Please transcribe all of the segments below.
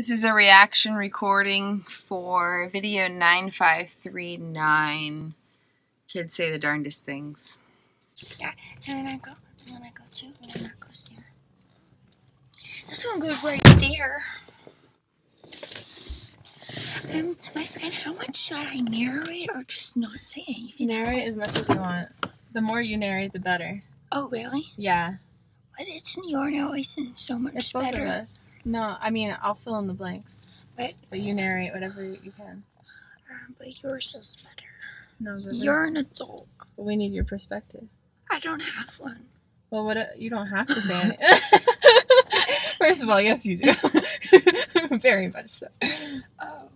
This is a reaction recording for video 9539. Kids say the darndest things. Yeah, and then I go, and then I go two, and then that goes there. This one goes right there. Um, my friend, how much should I narrate or just not say anything? Narrate as much as you want. The more you narrate, the better. Oh, really? Yeah. But isn't your narration so much It's both better? of us. No, I mean, I'll fill in the blanks. But, But you narrate whatever you can. um, but yours is better. No, You're an adult. but we need your perspective. I don't have one. Well, what you don't have to say anything. First of all, yes, you do. Very much so. Oh,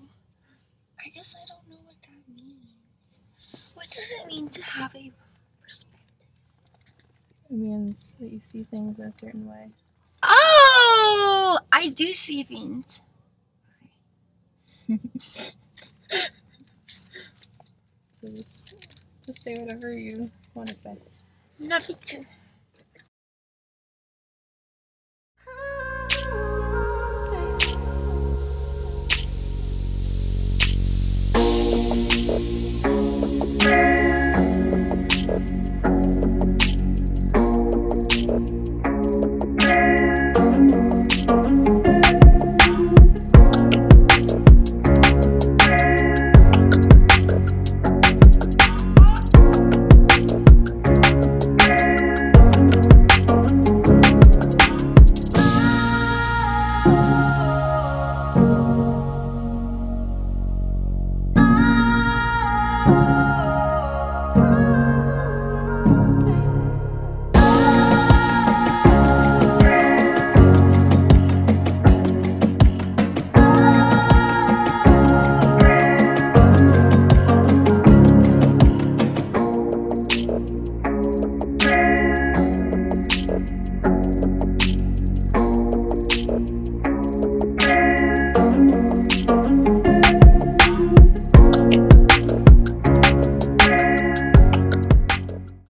I guess I don't know what that means. What does it mean to have a perspective? It means that you see things in a certain way. Oh, I do see things. So just, just say whatever you want to say. Nothing to.